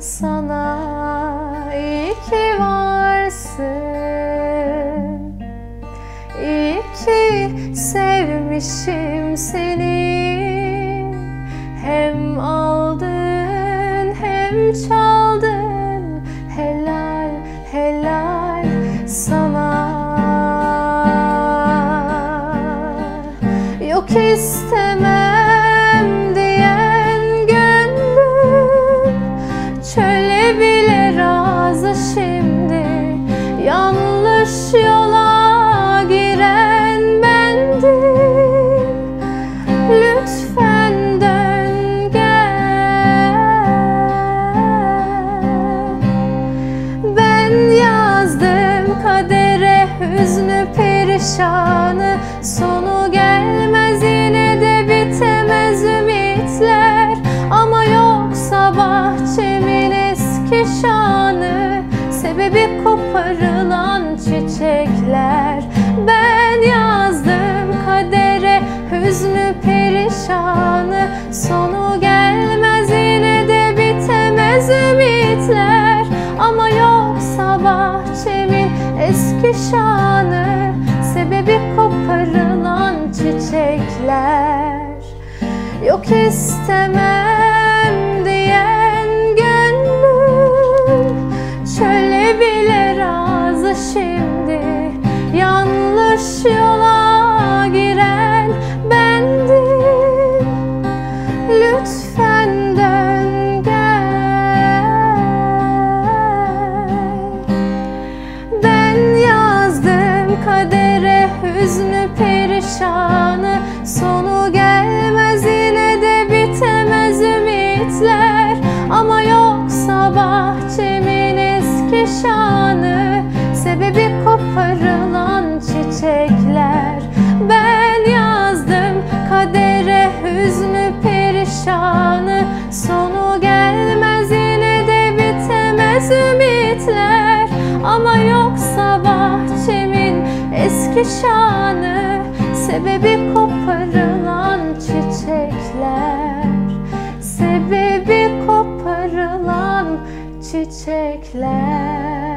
sana İyi ki varsın. İyi ki sevmişim seni. Hem aldın hem çaldın. Helal helal sana. Yok istemem Yanlış yola giren bendim. Lütfen dön gel. Ben yazdım kadere hüznü perişanı. Sonu gelmez yine de bitemez ümitler. Ama yoksa bahçemin eski şanı. Sebebi koparılan çiçekler Ben yazdım kadere hüznü perişanı. Sonu gelmez yine de bitemez ümitler. Ama yoksa bahçemin eski şanı. Sebebi koparılan çiçekler. Yok istemem şimdi Yanlış yola giren bendim. Lütfen dön gel. Ben yazdım kadere hüznü perişanı. Sonu gelmez yine de bitemez ümitler. Ama yoksa bahçemin eski şanı. Sebebi koparılan çiçekler. Ben yazdım kadere hüznü perişanı. Sonu gelmez yine de bitemez ümitler. Ama yoksa bahçemin eski şanı. Sebebi koparılan çiçekler. Sebebi koparılan çiçekler